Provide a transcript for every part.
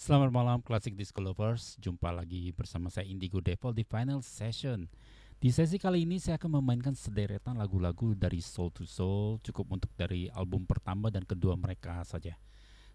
Selamat malam Classic Disco Lovers, jumpa lagi bersama saya Indigo Devil di Final Session. Di sesi kali ini saya akan memainkan sederetan lagu-lagu dari Soul to Soul, cukup untuk dari album pertama dan kedua mereka saja.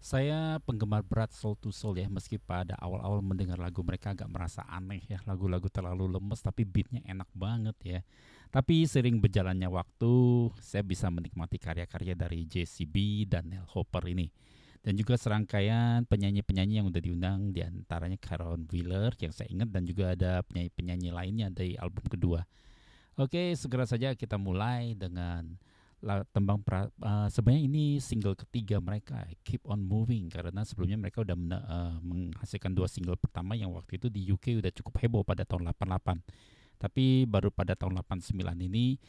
Saya penggemar berat Soul to Soul ya, meski pada awal-awal mendengar lagu mereka agak merasa aneh ya, lagu-lagu terlalu lemes tapi beatnya enak banget ya. Tapi sering berjalannya waktu, saya bisa menikmati karya-karya dari JCB dan Neil Hopper ini dan juga serangkaian penyanyi-penyanyi yang udah diundang di antaranya Caron Wheeler yang saya ingat dan juga ada penyanyi-penyanyi lainnya dari album kedua. Oke, segera saja kita mulai dengan tembang pra, uh, sebenarnya ini single ketiga mereka Keep on Moving karena sebelumnya mereka udah uh, menghasilkan dua single pertama yang waktu itu di UK udah cukup heboh pada tahun 88. Tapi baru pada tahun 89 ini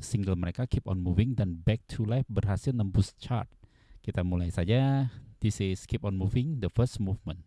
single mereka Keep on Moving dan Back to Life berhasil nembus chart kita mulai saja. This is Keep on Moving, the first movement.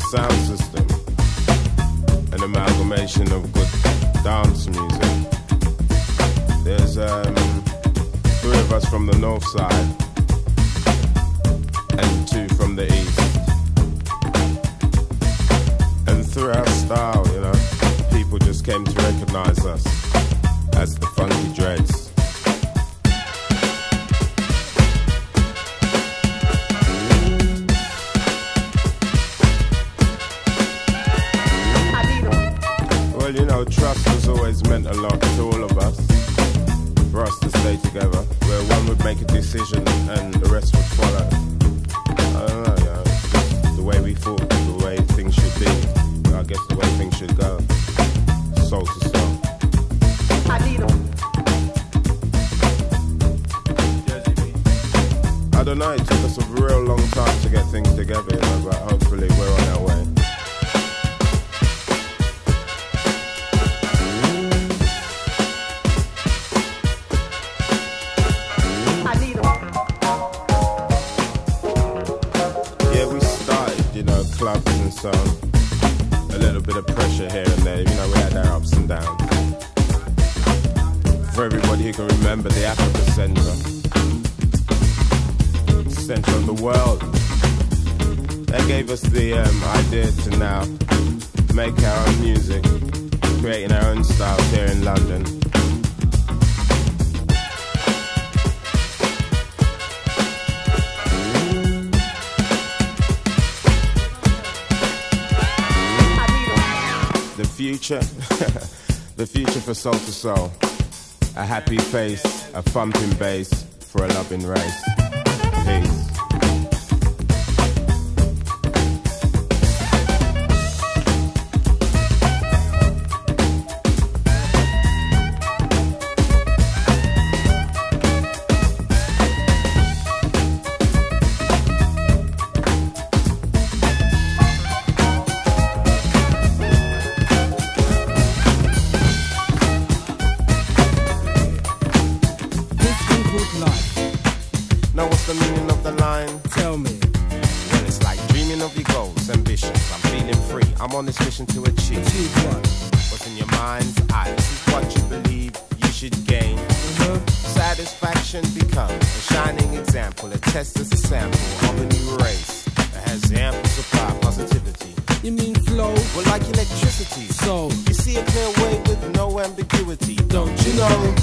Sound system, an amalgamation of good dance music. There's um, three of us from the north side and two from the east. And through our style, you know, people just came to recognize us as the Funky Dreads. It took us a real long time to get things together, you know, but hopefully we're on um, idea to now make our own music, creating our own styles here in London. The future, the future for Soul II Soul. A happy face, a thumping bass for a loving race. Peace. I'm on this mission to achieve. Achieve what? What's in your mind's eye? This is what you believe you should gain. Uh-huh. Satisfaction becomes a shining example, a test as a sample of a new race that has ample supply of positivity. You mean flow? Well, like electricity. So, You see a clear way with no ambiguity. don't you know?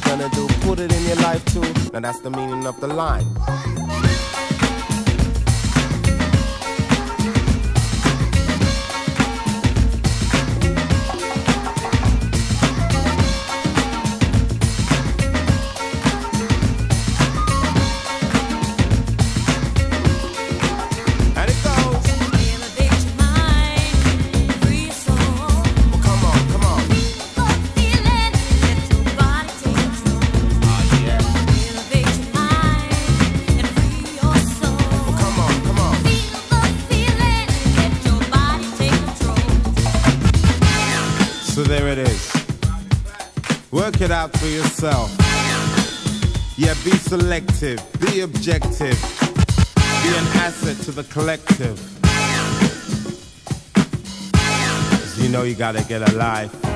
Gonna do, put it in your life too. Now that's the meaning of the line. It out for yourself. Yeah, be selective, be objective, be an asset to the collective. 'Cause you know you gotta get a life.